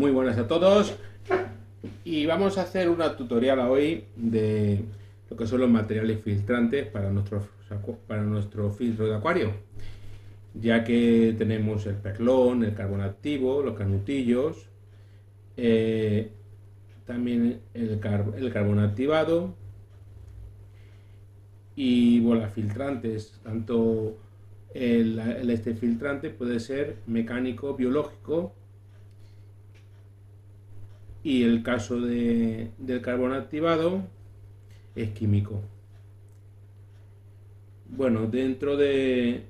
Muy buenas a todos. Y vamos a hacer una tutorial hoy de lo que son los materiales filtrantes para nuestro, para nuestro filtro de acuario. Ya que tenemos el perlón, el carbón activo, los canutillos eh, también el, el carbón activado y bolas filtrantes, tanto el, este filtrante puede ser mecánico, biológico y el caso de, del carbón activado es químico. Bueno, dentro de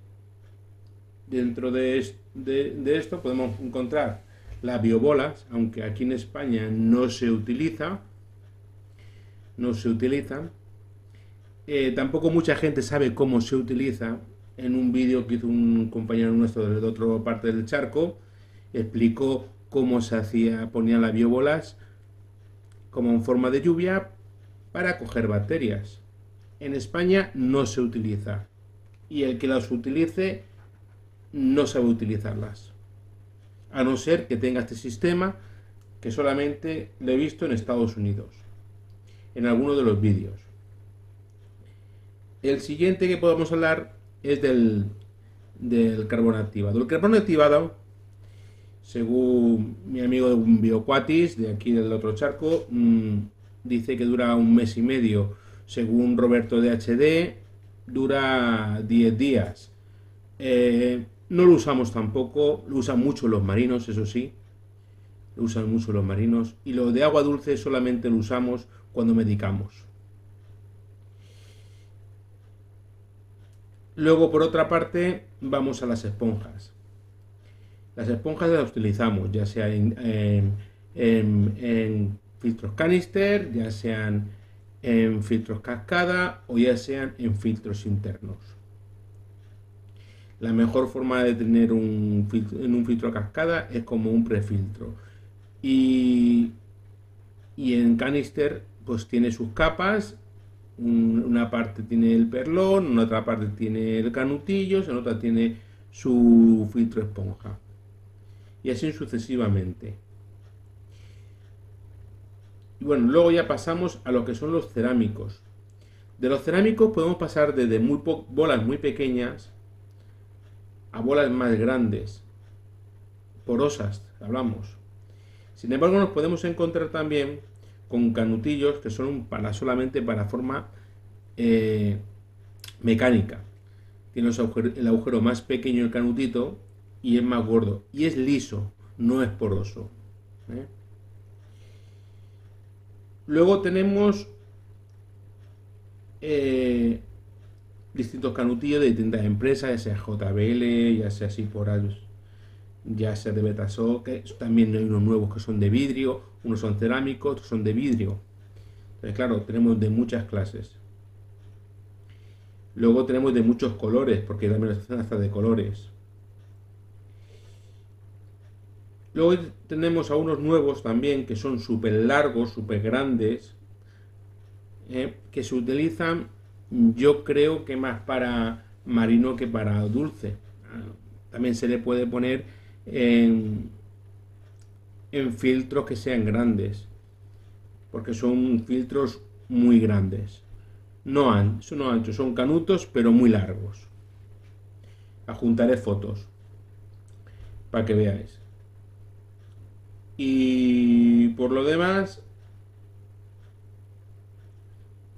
dentro de, de, esto podemos encontrar las biobolas, aunque aquí en España no se utiliza, no se utilizan. Eh, tampoco mucha gente sabe cómo se utiliza. En un vídeo que hizo un compañero nuestro de otra parte del charco, explicó cómo se hacía, ponía las biobolas como en forma de lluvia para coger bacterias. En España no se utiliza y el que las utilice no sabe utilizarlas. A no ser que tenga este sistema que solamente lo he visto en Estados Unidos, en alguno de los vídeos. El siguiente que podemos hablar es del, del carbón activado. El carbón activado según mi amigo Bioquatis, de aquí del otro charco, mm, dice que dura un mes y medio. Según Roberto de HD, dura 10 días. Eh, no lo usamos tampoco, lo usan mucho los marinos, eso sí. Lo usan mucho los marinos. Y lo de agua dulce solamente lo usamos cuando medicamos. Luego, por otra parte, vamos a las esponjas. Las esponjas las utilizamos ya sea en, filtros canister, ya sean en filtros cascada o ya sean en filtros internos. La mejor forma de tener un filtro, en un filtro cascada es como un prefiltro. Y, y en canister pues tiene sus capas. una parte tiene el perlón, en otra parte tiene el canutillo, en otra tiene su filtro esponja y así sucesivamente. Y bueno, luego ya pasamos a lo que son los cerámicos. De los cerámicos podemos pasar desde muy bolas muy pequeñas a bolas más grandes, porosas, hablamos. Sin embargo, nos podemos encontrar también con canutillos que son para, solamente para forma eh, mecánica. Tiene el agujero más pequeño el canutito y es más gordo. Y es liso, no es poroso. ¿eh? Luego tenemos eh, distintos canutillos de distintas empresas, ya sea JBL, ya sea por ya sea de Betaso, que también hay unos nuevos que son de vidrio, unos son cerámicos, otros son de vidrio. Entonces, claro, tenemos de muchas clases. Luego tenemos de muchos colores, porque también están hasta de colores. Luego tenemos a unos nuevos también que son súper largos, súper grandes, eh, que se utilizan yo creo que más para marino que para dulce. También se le puede poner en, filtros que sean grandes, porque son filtros muy grandes. No no anchos, son canutos, pero muy largos. Ajuntaré fotos para que veáis. Y por lo demás,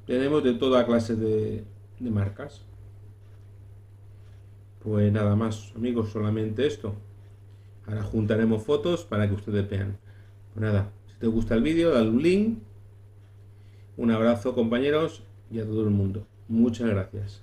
tenemos de toda clase de, marcas. Pues nada más, amigos, solamente esto. Ahora juntaremos fotos para que ustedes vean. Pues nada, si te gusta el vídeo, dale un link. Un abrazo, compañeros, y a todo el mundo. Muchas gracias.